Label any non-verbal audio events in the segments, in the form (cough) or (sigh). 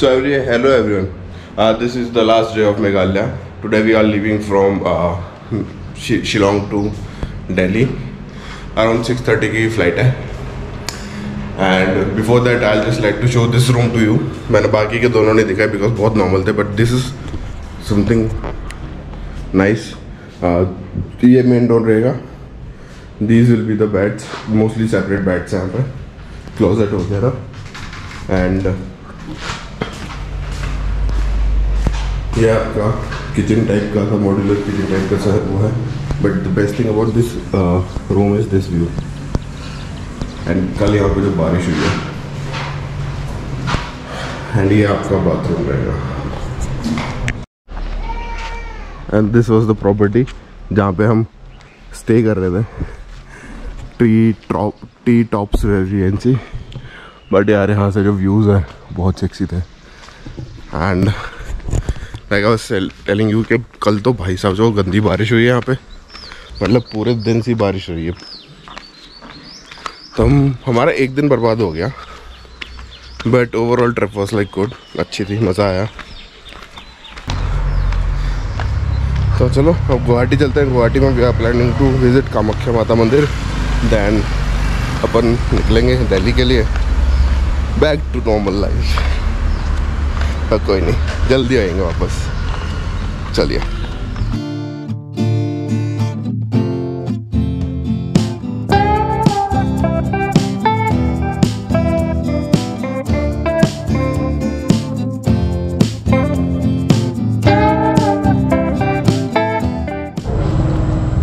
So every hello everyone. Uh, this is the last day of Meghalaya. Today we are leaving from uh, Shi- Shillong to Delhi. Around 6:30 की flight है. And before that I'll just like to show this room to you. मैंने बाकी के दोनों नहीं दिखाए because बहुत normal थे this is something nice. Uh, ये main door रहेगा. These will be the beds. Mostly separate beds हैं यहाँ पे. Closet वगैरह. And ये आपका किचन टाइप का था मॉड्यूलर किचन टाइप का सा वो है। But the best thing about this room is this view and कल यहाँ पे जो बारिश हुई है एंड ये आपका बाथरूम रहेगा। And this was the property जहाँ पे हम स्टे कर रहे थे। T top T tops residency but यार यहाँ से जो व्यूज़ है, बहुत सेक्सी थे। And I was telling you कि कल तो भाई साहब जो गंदी बारिश हुई है यहाँ पे। मतलब पूरे दिन सी बारिश हुई है। तो हम, हमारा एक दिन बर्बाद हो गया। But overall trip was like good अच्छी थी, मज़ा आया। तो चलो, अब गुवाहाटी चलते हैं। गुवाहाटी में we are planning to visit Kamakhya Mata Mandir. Then अपन निकलेंगे दिल्ली के लिए। बैक टू नॉर्मल लाइफ हाँ, कोई नहीं। जल्दी आएँगे वापस। चलिए।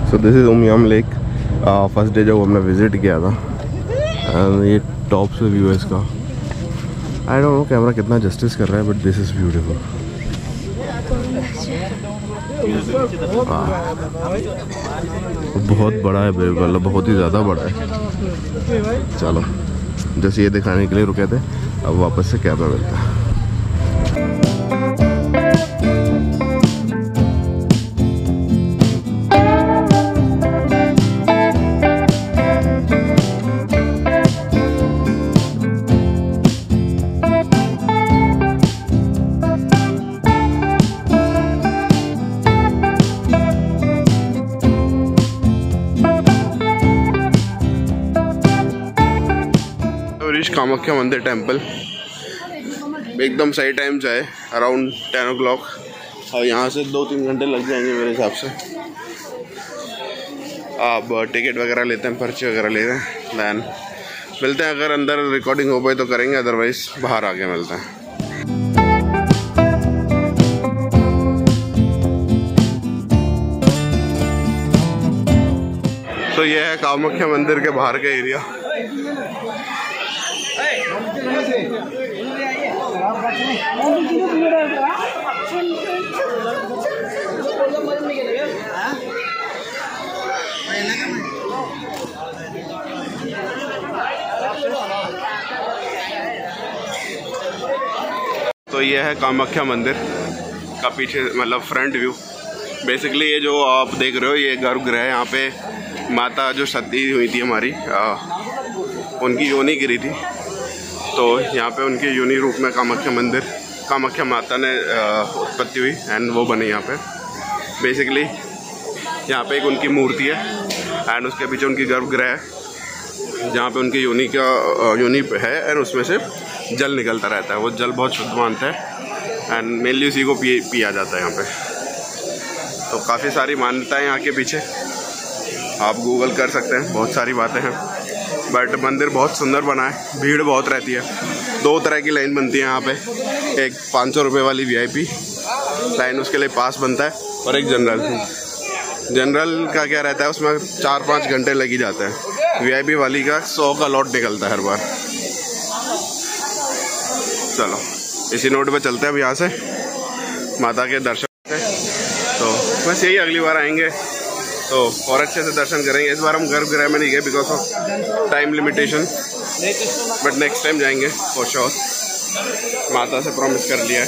So this is Umiam lake first day जब हमने विज़िट किया था एंड ये टॉप से व्यू है इसका। आई डोंट नो कैमरा कितना जस्टिस कर रहा है बट दिस इज़ ब्यूटीफुल बहुत बड़ा है बेबी मतलब बहुत ही ज़्यादा बड़ा है। चलो जैसे ये दिखाने के लिए रुके थे, अब वापस से कैमरा मिलता है। रीच कामाख्या मंदिर टेंपल एकदम सही टाइम से अराउंड टेन ओ क्लॉक और यहाँ से दो तीन घंटे लग जाएँगे मेरे हिसाब से। आप टिकट वगैरह लेते हैं, पर्ची वगैरह लेते हैं दैन मिलते हैं अगर अंदर रिकॉर्डिंग हो पाए तो करेंगे अदरवाइज़ बाहर आके मिलते हैं। तो ये है कामाख्या मंदिर के बाहर का एरिया तो ये है कामाख्या मंदिर का पीछे मतलब फ्रंट व्यू बेसिकली ये जो आप देख रहे हो ये गर्भगृह है यहाँ पे माता जो सती हुई थी हमारी आ, उनकी योनी गिरी थी। तो यहाँ पे उनके योनि रूप में कामाख्या मंदिर, कामाख्या माता ने उत्पत्ति हुई एंड वो बनी यहाँ पे। बेसिकली यहाँ पे एक उनकी मूर्ति है एंड उसके पीछे उनकी गर्भगृह है, जहाँ पे उनकी योनि का योनि है एंड उसमें से जल निकलता रहता है। वो जल बहुत शुद्ध मानता है एंड मेनली उसी को पी, पिया जाता है यहाँ पे। तो काफ़ी सारी मान्यताएँ यहाँ के पीछे। आप गूगल कर सकते हैं, बहुत सारी बातें हैं। बट मंदिर बहुत सुंदर बना है, भीड़ बहुत रहती है। दो तरह की लाइन बनती है यहाँ पे। एक पाँच सौ रुपये वाली वीआईपी लाइन उसके लिए पास बनता है, और एक जनरल। जनरल का क्या रहता है, उसमें चार पाँच घंटे लग ही जाते हैं। वीआईपी वाली का सौ का लॉट निकलता है हर बार। चलो, इसी नोट पे चलते हैं अब यहाँ से। माता के दर्शन तो बस यही अगली बार आएँगे। तो और अच्छे से दर्शन करेंगे। इस बार हम गर्भगृह में नहीं गए because of time limitation but next time जाएँगे फॉर श्योर माता से प्रॉमिस कर लिया है।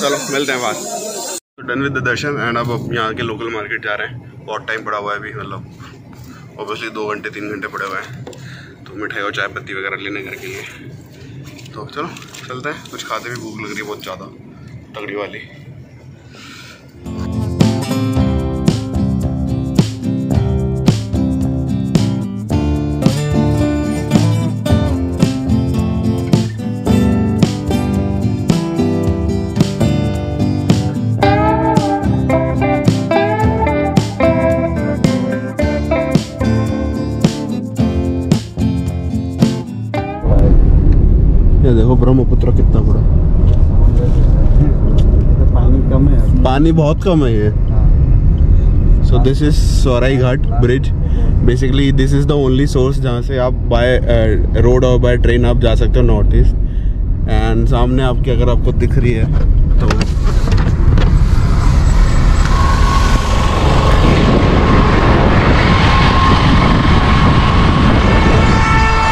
चलो, मिलते हैं बात done with the darshan and अब अब यहाँ के लोकल मार्केट जा रहे हैं। बहुत टाइम पड़ा हुआ है अभी मतलब ऑब्वियसली दो घंटे, तीन घंटे पड़े हुए हैं। तो मिठाई और चाय पत्ती वगैरह लेने घर के लिए। तो चलो, चलते हैं। कुछ खाते भी भूख लग रही है बहुत ज़्यादा, तगड़ी वाली। ये देखो ब्रह्मपुत्र कितना बड़ा। पानी कम है पानी बहुत कम है ये। So this is Saraighat bridge basically this is the only source जहाँ से आप बाय रोड और बाय ट्रेन आप जा सकते हो नॉर्थ ईस्ट एंड सामने आपकी अगर आपको दिख रही है तो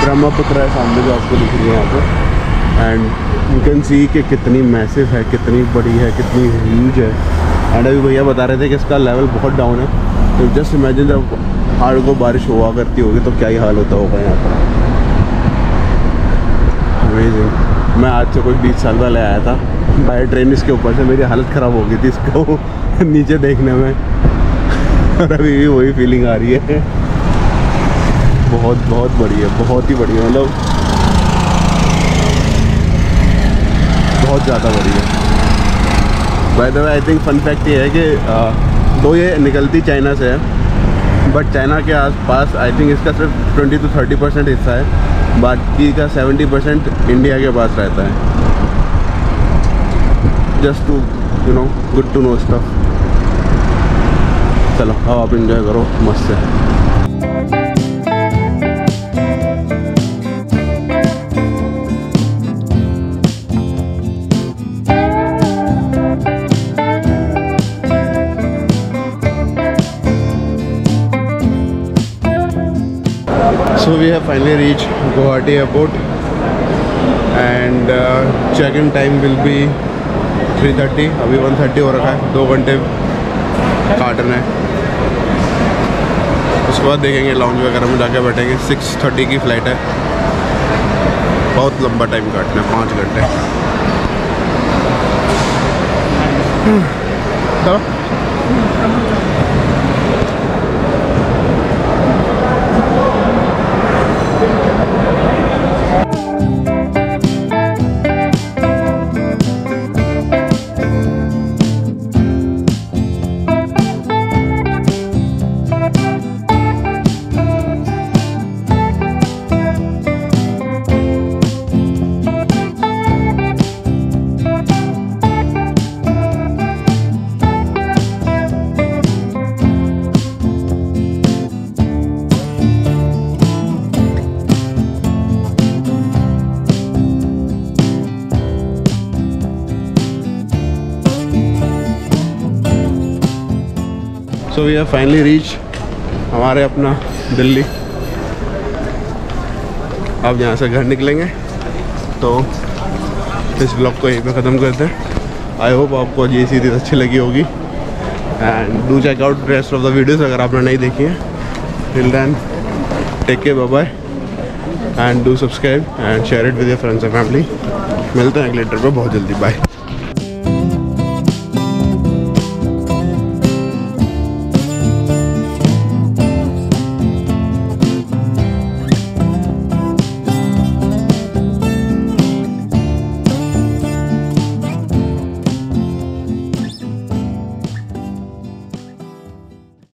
ब्रह्मपुत्र है सामने जो आपको दिख रही है यहाँ पे। एंड यू कैन सी कि कितनी मैसिव है, कितनी बड़ी है, कितनी ह्यूज है। एंड अभी भैया बता रहे थे कि इसका लेवल बहुत डाउन है। तो जस्ट इमेजिन जब पहाड़ को बारिश हुआ करती होगी तो क्या ही हाल होता होगा यहाँ पर। अमेजिंग मैं आज से कोई बीस साल पहले आया था। बाय ट्रेन इसके ऊपर से मेरी हालत ख़राब हो गई थी इसको (laughs) नीचे देखने में। और अभी भी वही फीलिंग आ रही है। बहुत बहुत बढ़िया बहुत ही बढ़िया मतलब बहुत ज़्यादा बड़ी है। By the way I think fun fact ये है कि दो ये निकलती चाइना से है बट चाइना के आसपास आई थिंक इसका सिर्फ़ 20 टू 30 परसेंट हिस्सा है, बाकी का 70 परसेंट इंडिया के पास रहता है। Just to you know good to know stuff चलो आओ आप इंजॉय करो, मस्त है। So we have finally reach Guwahati airport and check in time will be three thirty अभी वन थर्टी हो रखा है, दो घंटे काटन। है उसके बाद देखेंगे लॉन्च वगैरह में जाके बैठेंगे। सिक्स थर्टी की फ़्लाइट है। बहुत लंबा टाइम काटना है, पाँच घंटे। hmm. तो? So we have finally reach हमारे अपना दिल्ली। अब यहाँ से घर निकलेंगे। तो इस ब्लॉग को यहीं पे ख़त्म करते हैं। आई होप आपको ये सीरीज़ अच्छी लगी होगी। And do check out rest of the videos अगर आपने नहीं देखी है। Till then take care bye and do subscribe and share it with your friends and family मिलते हैं अगले ट्रिप पर बहुत जल्दी बाय